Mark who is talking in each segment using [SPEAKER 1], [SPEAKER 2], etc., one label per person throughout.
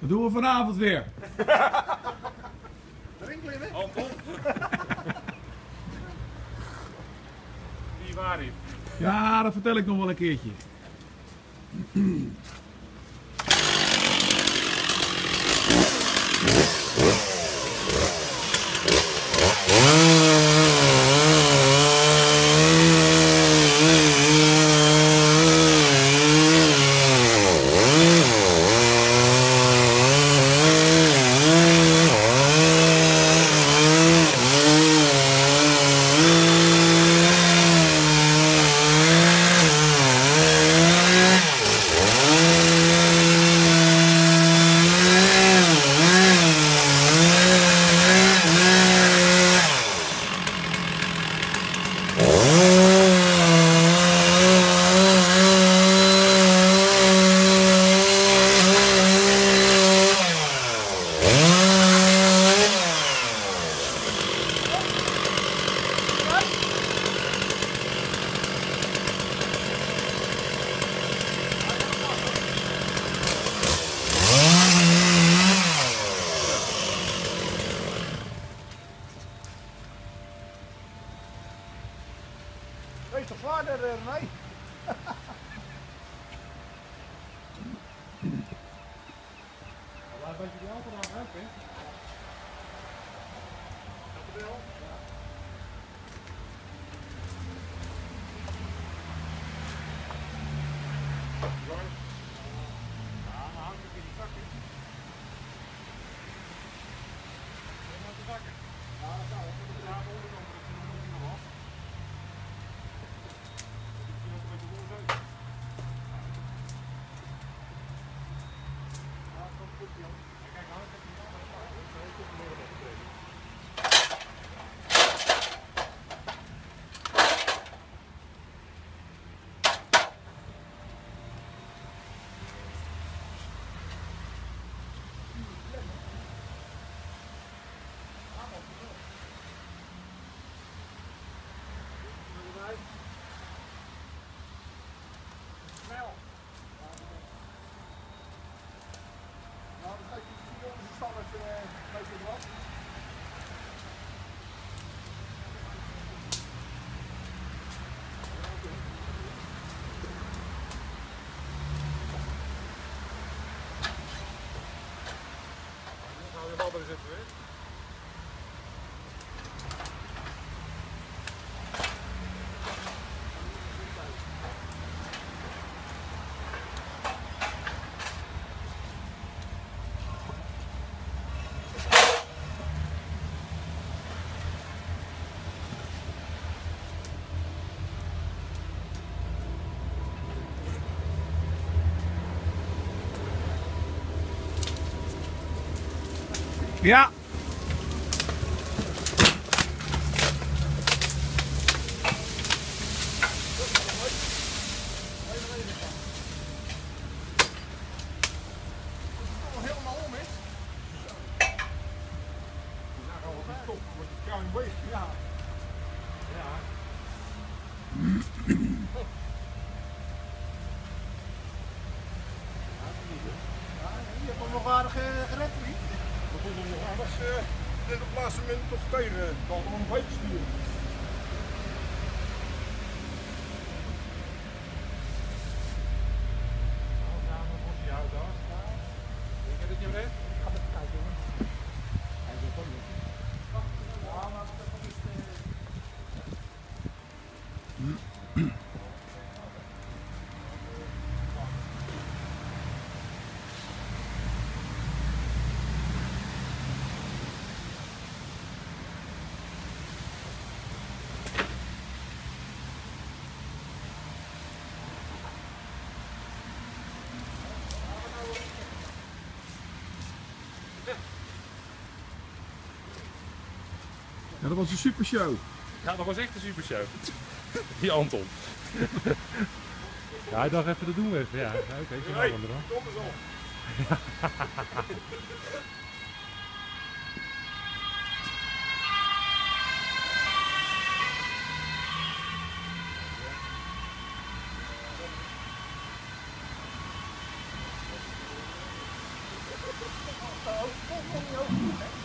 [SPEAKER 1] Dat doen we vanavond weer.
[SPEAKER 2] Drink mee?
[SPEAKER 1] Ja, dat vertel ik nog wel een keertje.
[SPEAKER 3] Wees vader vaarder, eh, eh,
[SPEAKER 2] René? Nou, laat een beetje die auto aan ruiken. Dat wel. Right.
[SPEAKER 3] comme je peux. Yeah. in de plaats van min tot steden. Dat ontwijkt hier.
[SPEAKER 1] Ja, dat was een super show.
[SPEAKER 2] Ja, dat was echt een super show. Die Anton. Ja, hij dacht even, dat doen we even. Ja, oké, okay,
[SPEAKER 3] Hey,
[SPEAKER 2] gaan we dan.
[SPEAKER 3] kom eens op. Dat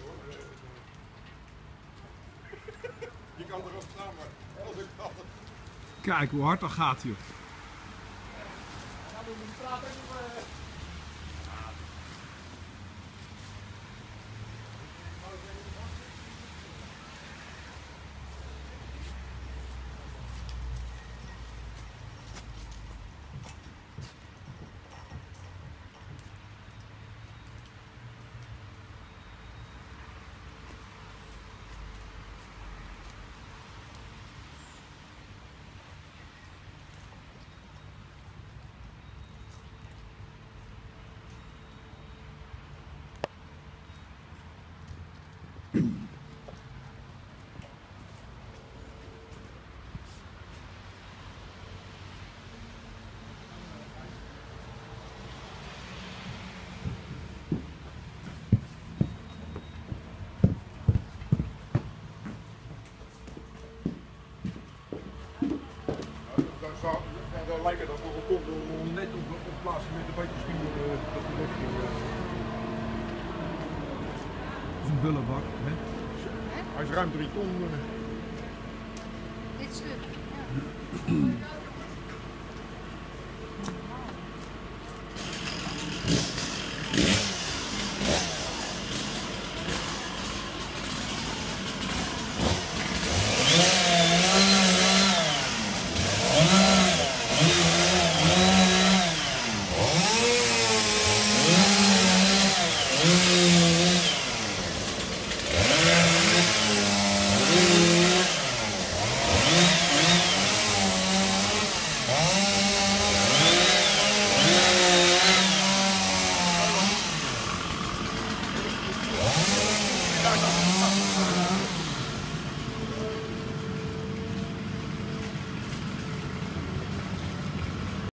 [SPEAKER 3] me niet tegen hoor. Je kan erop staan, maar als ik dat.
[SPEAKER 1] Kijk hoe hard dat gaat, joh.
[SPEAKER 4] Ja, praten
[SPEAKER 3] Dan zou ja, dan lijkt het dat komt om net op, op plaats met een beetje spier eh, dat de eh.
[SPEAKER 1] Is een bullebak. Hè?
[SPEAKER 3] Hij is ruim 3 ton. eh.
[SPEAKER 5] Dit stuk. Ja.